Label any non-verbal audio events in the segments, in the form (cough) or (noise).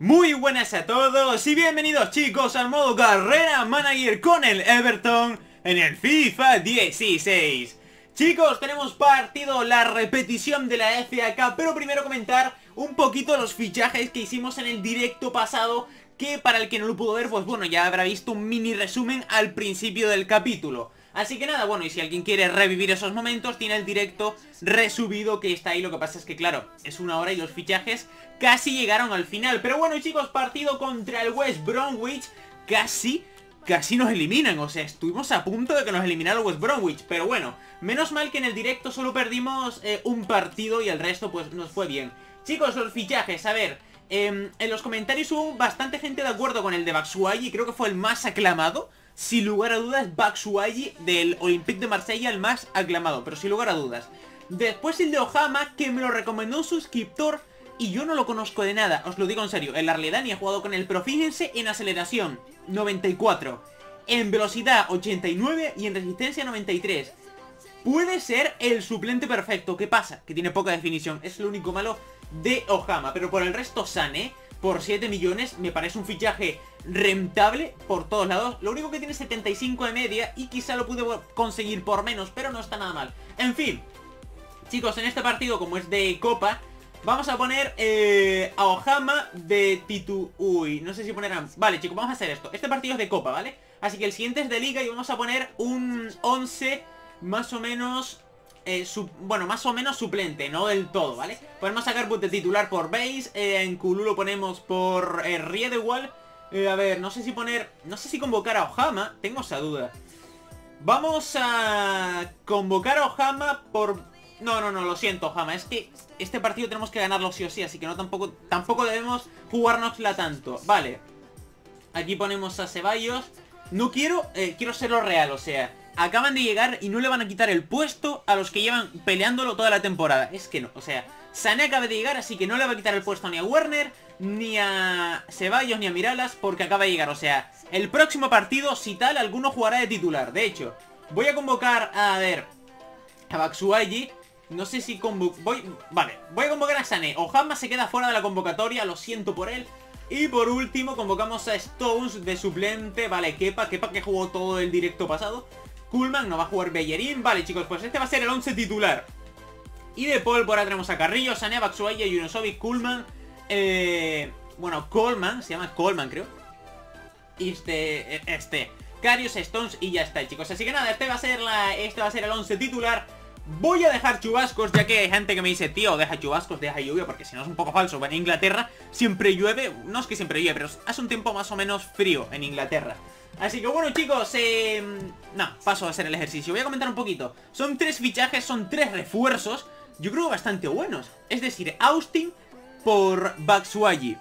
buenas a todos y bienvenidos chicos al modo Carrera Manager con el Everton en el FIFA 16 Chicos, tenemos partido la repetición de la FA pero primero comentar un poquito los fichajes que hicimos en el directo pasado que para el que no lo pudo ver, pues bueno, ya habrá visto un mini resumen al principio del capítulo Así que nada, bueno, y si alguien quiere revivir esos momentos, tiene el directo resubido que está ahí. Lo que pasa es que, claro, es una hora y los fichajes casi llegaron al final. Pero bueno, chicos, partido contra el West Bromwich. Casi, casi nos eliminan. O sea, estuvimos a punto de que nos eliminara el West Bromwich. Pero bueno, menos mal que en el directo solo perdimos eh, un partido y el resto pues nos fue bien. Chicos, los fichajes, a ver... Em, en los comentarios hubo bastante gente de acuerdo con el de y creo que fue el más aclamado sin lugar a dudas, Batshuayi del Olympique de Marsella, el más aclamado, pero sin lugar a dudas. Después el de Ohama, que me lo recomendó un suscriptor y yo no lo conozco de nada, os lo digo en serio. El Arledani ha jugado con él, pero fíjense en aceleración, 94. En velocidad, 89 y en resistencia, 93. Puede ser el suplente perfecto. ¿Qué pasa? Que tiene poca definición. Es lo único malo de Ohama. Pero por el resto, Sane, por 7 millones, me parece un fichaje rentable por todos lados. Lo único que tiene 75 de media y quizá lo pude conseguir por menos, pero no está nada mal. En fin, chicos, en este partido, como es de Copa, vamos a poner eh, a Ojama de Titu... Uy, no sé si poner Vale, chicos, vamos a hacer esto. Este partido es de Copa, ¿vale? Así que el siguiente es de Liga y vamos a poner un 11 más o menos... Eh, bueno, más o menos suplente, no del todo, ¿vale? Podemos sacar de titular por base, eh, en Kulu lo ponemos por eh, Riedewald eh, a ver, no sé si poner... No sé si convocar a Ojama. Tengo esa duda. Vamos a convocar a Ojama por... No, no, no, lo siento, Ojama. Es que este partido tenemos que ganarlo sí o sí, así que no tampoco, tampoco debemos jugárnosla tanto. Vale. Aquí ponemos a Ceballos. No quiero... Eh, quiero serlo real, o sea... Acaban de llegar y no le van a quitar el puesto a los que llevan peleándolo toda la temporada. Es que no, o sea... Sané acaba de llegar, así que no le va a quitar el puesto ni a Werner ni a Ceballos ni a Miralas porque acaba de llegar. O sea, el próximo partido, si tal, alguno jugará de titular. De hecho, voy a convocar a, ver, a Baksuayi. No sé si convoco... Voy... Vale, voy a convocar a Sané. Ojama se queda fuera de la convocatoria, lo siento por él. Y por último convocamos a Stones de suplente. Vale, Kepa, Kepa que jugó todo el directo pasado. Kuhlman no va a jugar Bellerín. Vale, chicos, pues este va a ser el 11 titular. Y de Paul, por ahora tenemos a Carrillo, Sané, Baksuaya, Yunosovic, Kuhlman, eh, bueno, Coleman, se llama Coleman creo. Y este, este, Carius Stones y ya está chicos. Así que nada, este va a ser la, este va a ser el 11 titular. Voy a dejar chubascos, ya que hay gente que me dice, tío, deja chubascos, deja lluvia, porque si no es un poco falso. En Inglaterra siempre llueve, no es que siempre llueve, pero hace un tiempo más o menos frío en Inglaterra. Así que bueno chicos, eh, no, paso a hacer el ejercicio. Voy a comentar un poquito. Son tres fichajes, son tres refuerzos, yo creo bastante buenos. Es decir, Austin, por Batshuayi.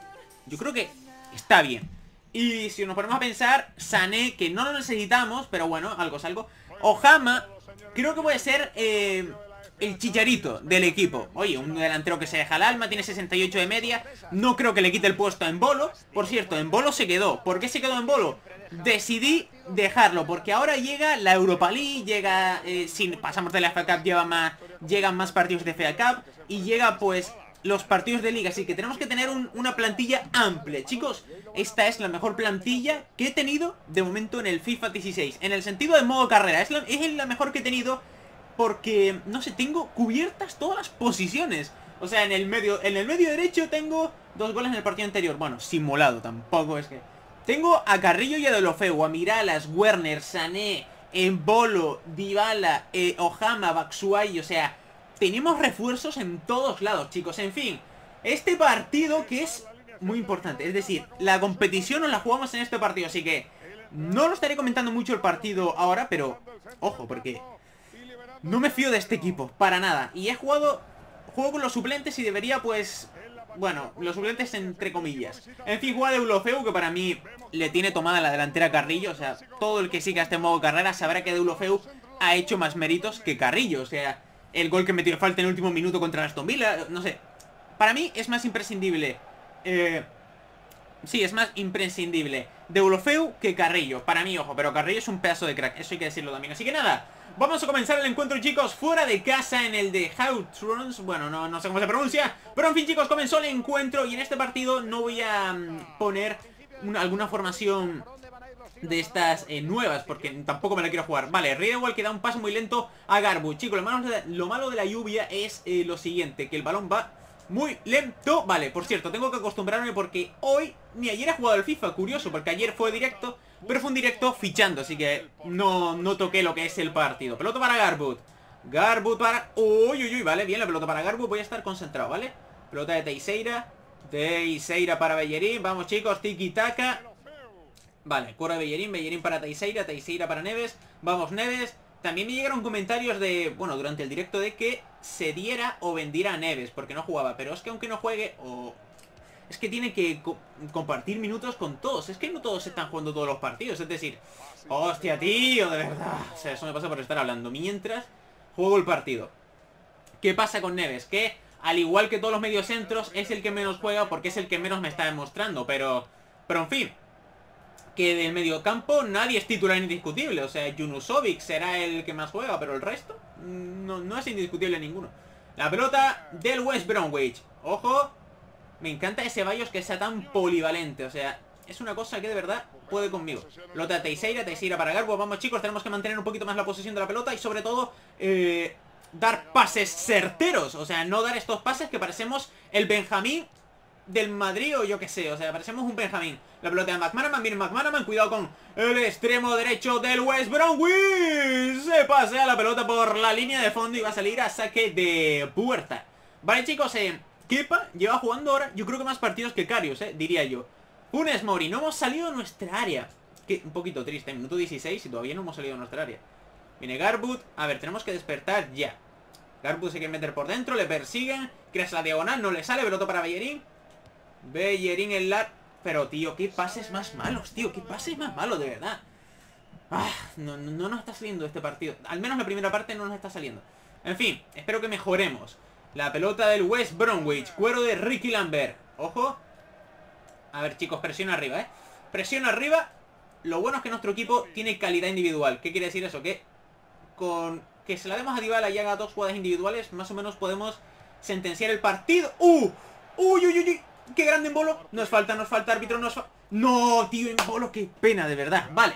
Yo creo que está bien. Y si nos ponemos a pensar, Sané, que no lo necesitamos, pero bueno, algo es algo. Ojama, creo que puede ser eh, el chicharito del equipo. Oye, un delantero que se deja el alma, tiene 68 de media. No creo que le quite el puesto en Bolo. Por cierto, en Bolo se quedó. ¿Por qué se quedó en Bolo? Decidí dejarlo, porque ahora llega la Europa League, llega, eh, si pasamos de la FA Cup, lleva más, llegan más partidos de FA Cup, y llega pues los partidos de liga, así que tenemos que tener una plantilla amplia. Chicos, esta es la mejor plantilla que he tenido de momento en el FIFA 16. En el sentido de modo carrera, es la, es la mejor que he tenido porque, no sé, tengo cubiertas todas las posiciones. O sea, en el medio en el medio derecho tengo dos goles en el partido anterior. Bueno, simulado, tampoco es que... Tengo a Carrillo y a Delofeu, a Miralas, Werner, Sané, Embolo, Dybala, eh, Ojama, Baxuay, o sea tenemos refuerzos en todos lados, chicos. En fin, este partido que es muy importante. Es decir, la competición nos la jugamos en este partido, así que no lo estaré comentando mucho el partido ahora, pero ojo, porque no me fío de este equipo, para nada. Y he jugado, juego con los suplentes y debería pues... Bueno, los suplentes entre comillas. En fin, juega de Eulofeu, que para mí le tiene tomada la delantera Carrillo. O sea, todo el que siga este modo carrera sabrá que Eulofeu ha hecho más méritos que Carrillo. O sea, el gol que me tiró falta en el último minuto contra Aston Villa, no sé. Para mí es más imprescindible eh, Sí, es más imprescindible Deulofeu que Carrillo. Para mí, ojo, pero Carrillo es un pedazo de crack Eso hay que decirlo también. Así que nada, Vamos a comenzar el encuentro chicos fuera de casa en el de Houtrons Bueno, no, no sé cómo se pronuncia Pero en fin chicos, comenzó el encuentro Y en este partido no voy a mm, poner alguna formación de estas eh, nuevas Porque tampoco me la quiero jugar. Vale, Riedewald que da un paso muy lento a Garbu. Chicos, lo malo de, lo malo de la lluvia es eh, lo siguiente Que el balón va muy lento. Vale, por cierto, tengo que acostumbrarme porque hoy ni ayer he jugado al FIFA Curioso, porque ayer fue directo Pero fue un directo fichando, así que no, no toqué lo que es el partido. Pelota para Garbutt Garbutt para... Uy, uy, uy, vale, bien la pelota para Garbutt Voy a estar concentrado, ¿vale? Pelota de Teixeira Teixeira para Bellerín Vamos chicos, tiki-taka Vale, cura Bellerín, Bellerín para Teixeira Teixeira para Neves Vamos Neves también me llegaron comentarios de, bueno, durante el directo de que se diera o vendiera a Neves, porque no jugaba. Pero es que aunque no juegue, o... Es que tiene que compartir minutos con todos. Es que no todos están jugando todos los partidos. Es decir, hostia, tío, de verdad. O sea, eso me pasa por estar hablando. Mientras juego el partido. ¿Qué pasa con Neves? Que, al igual que todos los mediocentros, es el que menos juega porque es el que menos me está demostrando. Pero, pero en fin, que del mediocampo nadie es titular indiscutible. O sea, Junusovic será el que más juega, pero el resto no, no es indiscutible ninguno. La pelota del West Bromwich. Ojo, me encanta ese Bayos que sea tan polivalente. O sea, es una cosa que de verdad puede conmigo. Pelota de Teixeira, Teixeira para Garbo. Vamos chicos, tenemos que mantener un poquito más la posesión de la pelota y sobre todo... Eh, dar pases certeros, o sea, no dar estos pases que parecemos el Benjamín del Madrid o yo que sé, o sea, parecemos un Benjamín. La pelota de McManaman, viene McManaman, cuidado con el extremo derecho del West Bromwich. Se pasea la pelota por la línea de fondo y va a salir a saque de puerta. Vale, chicos, eh, Kepa lleva jugando ahora, yo creo que más partidos que Carius, eh, diría yo. Funes Mori, no hemos salido de nuestra área. Que un poquito triste, minuto 16 y todavía no hemos salido de nuestra área. Viene Garbut, a ver, tenemos que despertar ya. Garbut se quiere meter por dentro, le persiguen, creas la diagonal, no le sale, pelota para Bellerín. Bellerín en la... Pero, tío, qué pases más malos, tío. Qué pases más malos, de verdad. Ah, no, no nos está saliendo este partido. Al menos la primera parte no nos está saliendo. En fin, espero que mejoremos. La pelota del West Bromwich. Cuero de Ricky Lambert. Ojo. A ver, chicos, presión arriba, ¿eh? Presión arriba. Lo bueno es que nuestro equipo tiene calidad individual. ¿Qué quiere decir eso? Que con que se la demos a Dybala y haga dos jugadas individuales, más o menos podemos sentenciar el partido. ¡Uh! ¡Uy, uy, uy! ¡Qué grande en bolo! Nos falta, nos falta, árbitro, nos falta... No, tío, en bolo, qué pena, de verdad. Vale.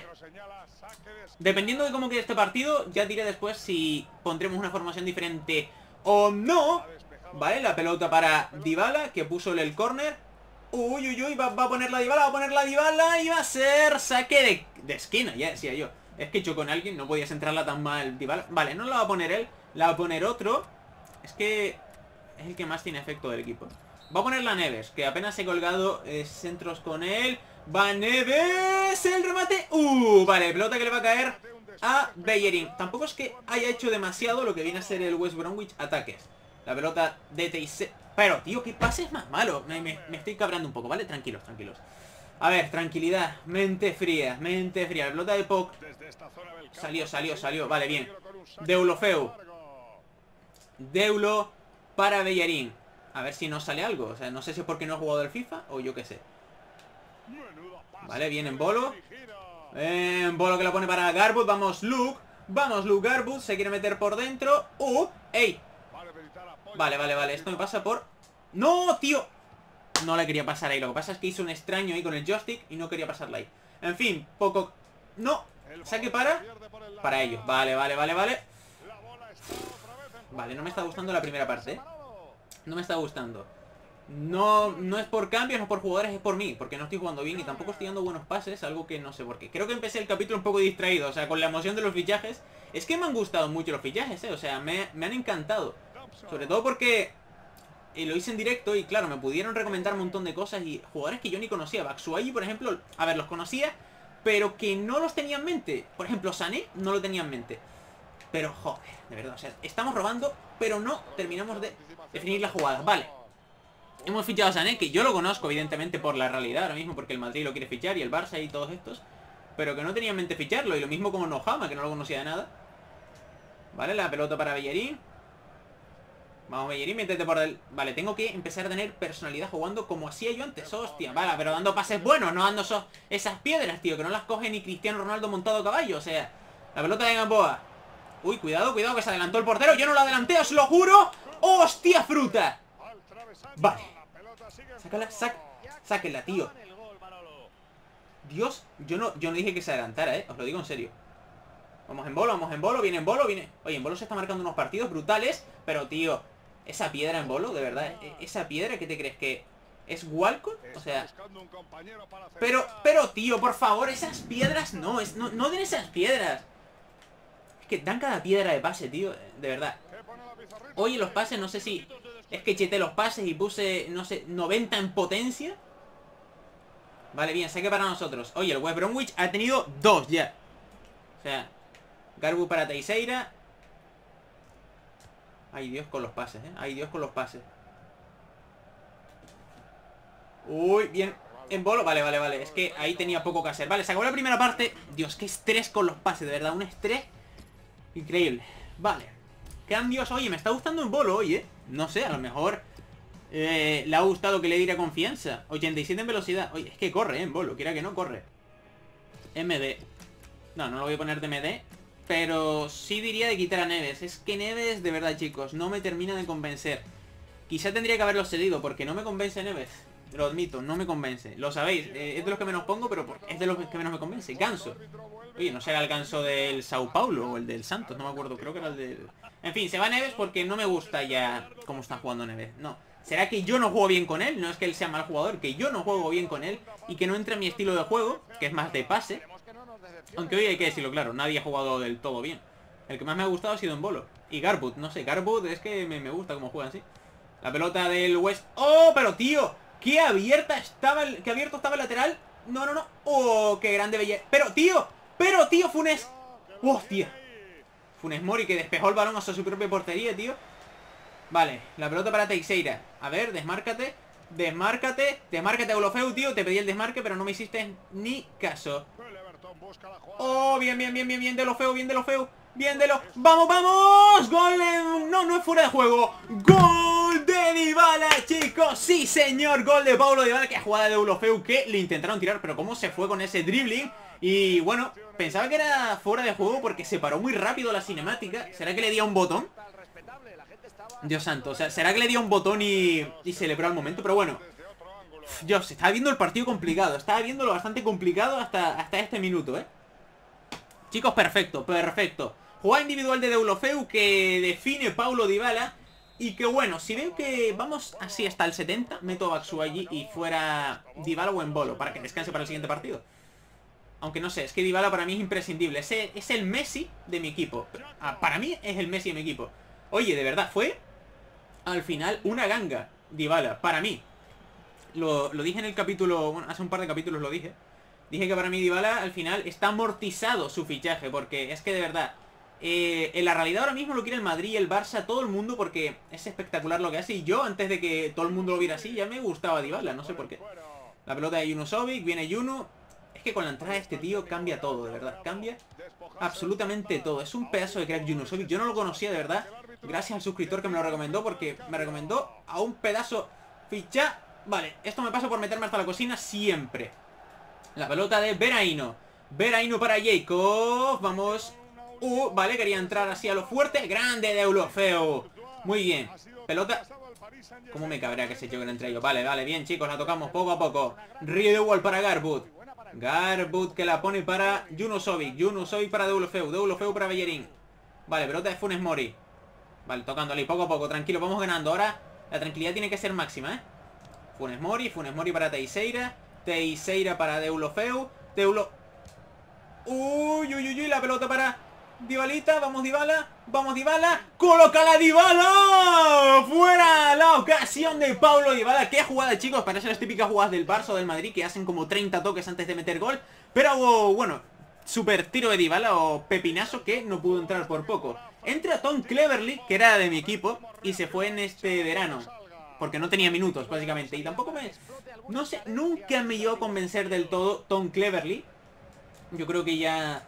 Dependiendo de cómo quede este partido, ya diré después si pondremos una formación diferente o no. Vale, la pelota para Dybala, que puso el córner. Uy, uy, uy, va, a poner la Dybala, va a poner la Dybala y va a ser saque de, esquina, ya decía yo. Es que hecho con alguien, no podías entrarla tan mal Dybala. Vale, no la va a poner él, la va a poner otro. Es que es el que más tiene efecto del equipo. Va a poner la Neves, que apenas he colgado eh, centros con él. Va Neves, el remate. Uh, vale, pelota que le va a caer a Bellerín. Tampoco es que haya hecho demasiado lo que viene a ser el West Bromwich ataques. La pelota de TIC. Pero, tío, qué pase es más malo. Me, estoy cabrando un poco, ¿vale? Tranquilos, tranquilos. A ver, tranquilidad. Mente fría, mente fría. La pelota de Poc. Salió, salió, salió. Vale, bien. Deulofeu. Deulo para Bellerín. A ver si nos sale algo. O sea, no sé si es porque no he jugado el FIFA o yo qué sé. Vale, bien en bolo. En bolo que lo pone para Garbut. Vamos, Luke. Vamos, Luke Garbut. Se quiere meter por dentro. ¡Uh! ¡Ey! Vale, vale, vale. Esto me pasa por... ¡No, tío! No la quería pasar ahí. Lo que pasa es que hizo un extraño ahí con el joystick y no quería pasarla ahí. En fin, poco... ¡No! Saque para... Para ellos. Vale, vale, vale, vale. Vale, no me está gustando la primera parte, ¿eh? No me está gustando. No, no es por cambios, no es por jugadores, es por mí, porque no estoy jugando bien y tampoco estoy dando buenos pases, algo que no sé por qué. Creo que empecé el capítulo un poco distraído, o sea, con la emoción de los fichajes. Es que me han gustado mucho los fichajes, eh, o sea, me, han encantado. Sobre todo porque eh, lo hice en directo y claro, me pudieron recomendar un montón de cosas y jugadores que yo ni conocía. Baxuayi, por ejemplo, a ver, los conocía, pero que no los tenía en mente. Por ejemplo, Sané no lo tenía en mente. Pero, joder, de verdad, o sea, estamos robando, pero no terminamos de definir las jugadas. Vale. Hemos fichado a Sané, que yo lo conozco evidentemente por la realidad ahora mismo, porque el Madrid lo quiere fichar y el Barça y todos estos. Pero que no tenía en mente ficharlo, y lo mismo como Nojama, que no lo conocía de nada. Vale, la pelota para Bellerín. Vamos, Bellerín, métete por el... Vale, tengo que empezar a tener personalidad jugando como hacía yo antes. Hostia, vale, pero dando pases buenos, no dando esas piedras, tío. Que no las coge ni Cristiano Ronaldo montado a caballo. O sea, la pelota de Gamboa. Uy, cuidado, cuidado, que se adelantó el portero. Yo no lo adelanté, os lo juro. ¡Hostia, fruta! Vale. Sácala, sac... Tío. Dios, yo no, yo no dije que se adelantara, ¿eh? Os lo digo en serio. Vamos en bolo, vamos en bolo, viene en bolo, viene... Oye, en bolo se está marcando unos partidos brutales, pero tío, esa piedra en bolo, de verdad, e, esa piedra, ¿qué te crees que es Walcott? O sea... Pero, pero tío, por favor, esas piedras no, es, no, no den esas piedras. Que dan cada piedra de pase, tío, de verdad. Oye, los pases, no sé si... Es que chete los pases y puse, no sé, 90 en potencia. Vale, bien, sé que para nosotros. Oye, el West Bromwich ha tenido dos ya. O sea, Garbu para Teixeira. Ay, Dios con los pases, ¿eh? Ay, Dios con los pases. Uy, bien. En bolo, vale, vale, vale. Es que ahí tenía poco que hacer. Vale, se acabó la primera parte. Dios, qué estrés con los pases, de verdad. Un estrés increíble. Vale. Cambios. Oye, me está gustando en bolo hoy, ¿eh? No sé, a lo mejor eh, le ha gustado que le diera confianza. 87 en velocidad. Oye, es que corre, ¿eh? En bolo. Quiera que no, corre. MD. No, no lo voy a poner de MD. Pero sí diría de quitar a Neves. Es que Neves, de verdad, chicos, no me termina de convencer. Quizá tendría que haberlo cedido, porque no me convence Neves. Lo admito, no me convence. Lo sabéis, eh, es de los que menos pongo, pero es de los que menos me convence. Ganso. Oye, no será el ganso del Sao Paulo o el del Santos, no me acuerdo. Creo que era el del... En fin, se va Neves porque no me gusta ya cómo está jugando Neves. No. ¿Será que yo no juego bien con él? No es que él sea mal jugador, que yo no juego bien con él y que no entra en mi estilo de juego, que es más de pase. Aunque hoy hay que decirlo claro, nadie ha jugado del todo bien. El que más me ha gustado ha sido en bolo. Y Garbutt, no sé, Garbutt es que me, gusta cómo juegan así. La pelota del West. ¡Oh, pero tío! ¡Qué abierta estaba el, qué abierto estaba el lateral! No, no, no. ¡Oh, qué grande belleza! ¡Pero, tío! ¡Pero, tío, Funes! ¡Hostia! Funes Mori que despejó el balón hasta su propia portería, tío. Vale, la pelota para Teixeira. A ver, desmárcate. Desmárcate. Desmárcate, Olofeu, tío. Te pedí el desmarque, pero no me hiciste ni caso. Oh, bien, bien, bien, bien, bien de lo feo, bien de lo feo. Bien de lo... ¡Vamos, vamos! ¡Gol! No, no es fuera de juego. ¡Gol de Dybala, chicos! ¡Sí, señor! Gol de Paulo Dybala. Que jugada de Ulofeu que le intentaron tirar. Pero cómo se fue con ese dribbling. Y bueno, pensaba que era fuera de juego porque se paró muy rápido la cinemática. ¿Será que le dio un botón? Dios santo, o sea, ¿será que le dio un botón y, y celebró al momento? Pero bueno, Dios, estaba viendo el partido complicado. Estaba viéndolo bastante complicado hasta, hasta este minuto, ¿eh? Chicos, perfecto, perfecto. Jugada individual de Deulofeu que define Paulo Dybala. Y que bueno, si veo que vamos así hasta el 70, meto a allí y fuera Dybala o en bolo para que descanse para el siguiente partido. Aunque no sé, es que Dybala para mí es imprescindible. Es, es el Messi de mi equipo. Ah, para mí es el Messi de mi equipo. Oye, de verdad, fue al final una ganga Dybala, para mí. Lo, dije en el capítulo, bueno, hace un par de capítulos lo dije. Dije que para mí Dybala al final está amortizado su fichaje, porque es que de verdad, eh, en la realidad ahora mismo lo quiere el Madrid, el Barça, todo el mundo, porque es espectacular lo que hace. Y yo, antes de que todo el mundo lo viera así, ya me gustaba Dybala, no sé por qué. La pelota de Junusovic, viene Juno. Es que con la entrada de este tío cambia todo, de verdad. Cambia absolutamente todo. Es un pedazo de crack Junusovic. Yo no lo conocía, de verdad. Gracias al suscriptor que me lo recomendó, porque me recomendó a un pedazo ficha Vale, esto me pasa por meterme hasta la cocina siempre. La pelota de Veraino. Veraino para Jacob. Vamos. Uh, vale, quería entrar así a lo fuerte. Grande de Eulofeo. Muy bien. Pelota. ¿Cómo me cabrea que se choquen entre ellos? Vale, vale, bien chicos, la tocamos poco a poco. Río de Wall para Garbut. Garbut que la pone para Junosovic. Junosovic para Deulofeu. Deulofeu para Bellerín. Vale, pelota de Funes Mori. Vale, tocándole poco a poco. Tranquilo, vamos ganando. Ahora la tranquilidad tiene que ser máxima, ¿eh? Funes Mori, Funes Mori para Teixeira, Teixeira para Deulofeu, Deulo... Uy, uy, uy, uy, la pelota para Divalita, vamos Divala, vamos Divala, ¡Coloca la Divala! ¡Fuera la ocasión de Paulo Divala! ¡Qué jugada, chicos! Parecen las típicas jugadas del Barça o del Madrid que hacen como 30 toques antes de meter gol. Pero, bueno, super tiro de Dybala o pepinazo que no pudo entrar por poco. Entra Tom Cleverly, que era de mi equipo, y se fue en este verano porque no tenía minutos, básicamente. Y tampoco me... No sé, nunca me llegó a convencer del todo Tom Cleverly. Yo creo que ya...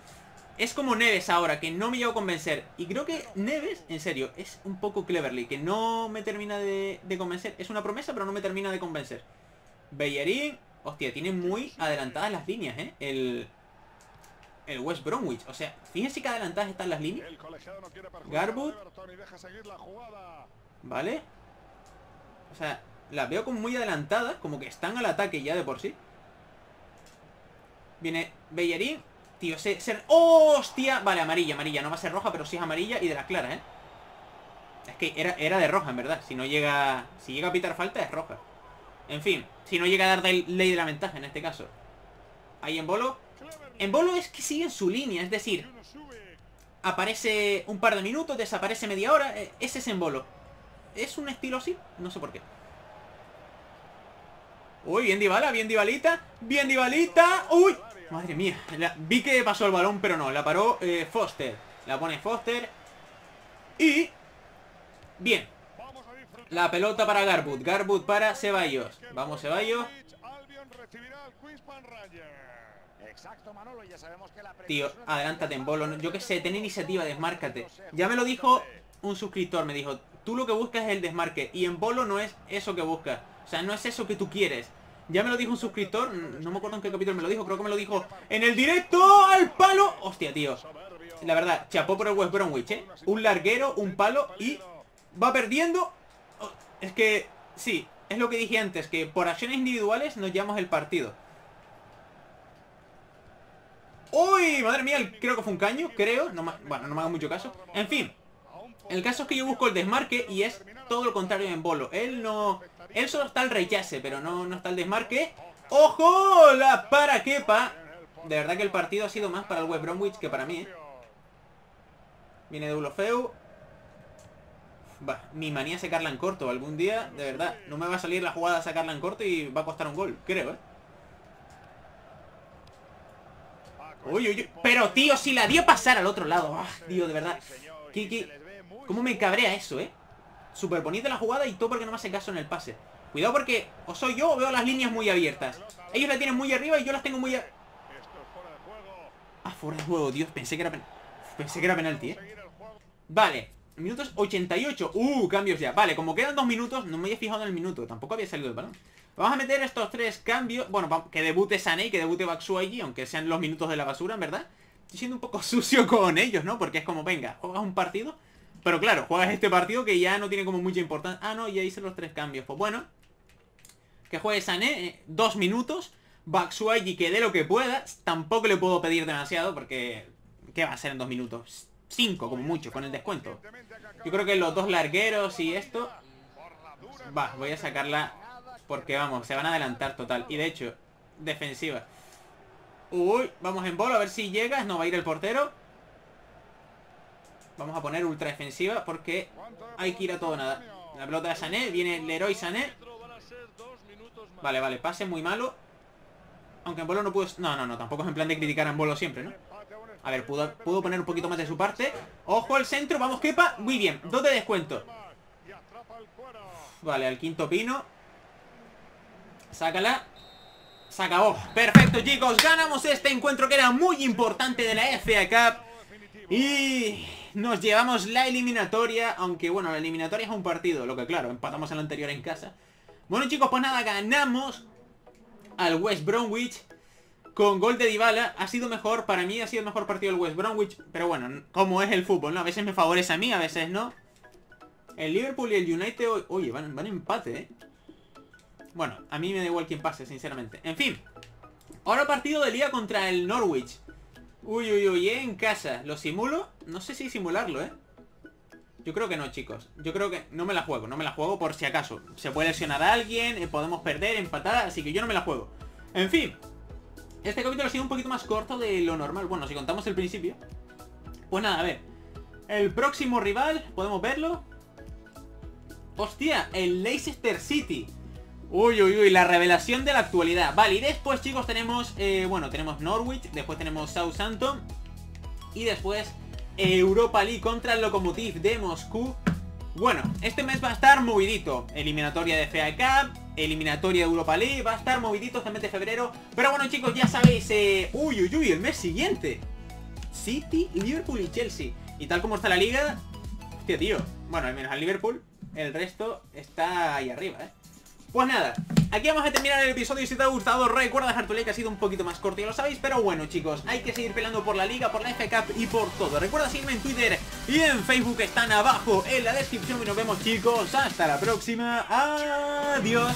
es como Neves ahora, que no me llevo a convencer. Y creo que Neves, en serio, es un poco cleverly, que no me termina de, convencer. Es una promesa, pero no me termina de convencer. Bellerín, hostia, tiene muy adelantadas las líneas, ¿eh? El, el West Bromwich. O sea, fíjense que adelantadas están las líneas. Garwood. Vale. O sea, las veo como muy adelantadas, como que están al ataque ya de por sí. Viene Bellerín. Tío, se, ¡Hostia! Vale, amarilla, amarilla. No va a ser roja, pero sí es amarilla y de las claras, ¿eh? Es que era, era de roja, en verdad. Si no llega... Si llega a pitar falta, es roja. En fin, si no llega a dar ley de la ventaja en este caso. Ahí en bolo. En bolo es que sigue en su línea, es decir... Aparece un par de minutos, desaparece media hora. Eh, ese es en bolo. ¿Es un estilo así? No sé por qué. Uy, bien Dybala, bien Dybalita. Bien Dybalita. Uy, Madre mía, vi que pasó el balón, pero no, la paró eh, Foster. La pone Foster. Y... Bien. La pelota para Garwood. Garwood para Ceballos. Vamos, Ceballos. Tío, adelántate en bolo. Yo que sé, ten iniciativa, desmárcate. Ya me lo dijo un suscriptor, me dijo, tú lo que buscas es el desmarque. Y en bolo no es eso que buscas. O sea, no es eso que tú quieres. Ya me lo dijo un suscriptor, no me acuerdo en qué capítulo me lo dijo, creo que me lo dijo en el directo al palo. Hostia, tío. La verdad, chapó por el West Bromwich, ¿eh? Un larguero, un palo y va perdiendo. Es que, sí, es lo que dije antes, que por acciones individuales nos llevamos el partido. ¡Uy! Madre mía, creo que fue un caño, creo. No bueno, no me hago mucho caso. En fin, el caso es que yo busco el desmarque y es todo lo contrario en bolo. Él no... Él solo está el rechace, pero no, no está el desmarque. ¡Ojo! La para quepa. De verdad que el partido ha sido más para el West Bromwich que para mí, ¿eh? Viene de Ulofeu. Va, mi manía sacarla en corto. Algún día, de verdad, no me va a salir la jugada sacarla en corto y va a costar un gol, creo, ¿eh? Uy, uy, uy. Pero, tío, si la dio pasar al otro lado. Ah, tío, de verdad. ¿Qué, qué? ¿Cómo me cabrea eso, eh? Superponiendo la jugada y todo porque no me hace caso en el pase. Cuidado porque o soy yo o veo las líneas muy abiertas. Ellos la tienen muy arriba y yo las tengo muy... Ah, fuera de juego, Dios, pensé que era Pensé que era penalti, ¿eh? Vale, minutos 88 Uh, cambios ya, vale, como quedan dos minutos No me había fijado en el minuto, tampoco había salido el balón Vamos a meter estos tres cambios Bueno, que debute Sané y que debute Batshuayi Aunque sean los minutos de la basura, en verdad Estoy siendo un poco (laughs) sucio con ellos, ¿no? Porque es como, venga, juegas un partido pero claro, juegas este partido que ya no tiene como mucha importancia. Ah, no, ya hice los tres cambios. Pues bueno. Que juegue Sané eh, dos minutos. Batshuayi que dé lo que pueda. Tampoco le puedo pedir demasiado porque... ¿Qué va a ser en dos minutos? Cinco, como mucho, con el descuento. Yo creo que los dos largueros y esto... Va, voy a sacarla porque vamos, se van a adelantar total. Y de hecho, defensiva. Uy, vamos en bolo a ver si llegas. No va a ir el portero. Vamos a poner ultra defensiva porque hay que ir a todo nada. La pelota de Sané, viene Leroy Sané. Vale, vale, pase muy malo. Aunque en bolo no puedo... No, no, no, tampoco es en plan de criticar en bolo siempre, ¿no? A ver, pudo, pudo poner un poquito más de su parte. Ojo al centro, vamos, Kepa. Muy bien, dos de descuento. Vale, al quinto pino. Sácala. Se acabó. Perfecto, chicos. Ganamos este encuentro que era muy importante de la FA Cup. Y nos llevamos la eliminatoria, aunque bueno, la eliminatoria es un partido, lo que claro, empatamos el anterior en casa. Bueno chicos, pues nada, ganamos al West Bromwich con gol de Dybala. Ha sido mejor, para mí ha sido el mejor partido el West Bromwich, pero bueno, como es el fútbol, ¿no? A veces me favorece a mí, a veces no. El Liverpool y el United, oye, van, van empate, ¿eh? Bueno, a mí me da igual quién pase, sinceramente. En fin, ahora partido de liga contra el Norwich. Uy, uy, uy, en casa. ¿Lo simulo? No sé si simularlo, ¿eh? Yo creo que no, chicos. Yo creo que no me la juego. No me la juego por si acaso. Se puede lesionar a alguien, eh, podemos perder, empatar, así que yo no me la juego. En fin. Este capítulo ha sido un poquito más corto de lo normal. Bueno, si contamos el principio. Pues nada, a ver. El próximo rival, ¿podemos verlo? Hostia, el Leicester City. Uy, uy, uy, la revelación de la actualidad Vale, y después, chicos, tenemos eh, Bueno, tenemos Norwich, después tenemos Southampton Y después Europa League contra el Lokomotiv de Moscú Bueno, este mes va a estar movidito Eliminatoria de FA Cup Eliminatoria de Europa League Va a estar movidito este mes de febrero Pero bueno, chicos, ya sabéis eh... Uy, uy, uy, el mes siguiente City, Liverpool y Chelsea. Y tal como está la liga, hostia, tío. Bueno, al menos al Liverpool, el resto está ahí arriba, ¿eh? Pues nada, aquí vamos a terminar el episodio. Si te ha gustado, recuerda dejar tu like, ha sido un poquito más corto, ya lo sabéis Pero bueno chicos, hay que seguir peleando por la liga, por la Cup y por todo. Recuerda seguirme en Twitter y en Facebook, están abajo en la descripción Y nos vemos chicos, hasta la próxima. Adiós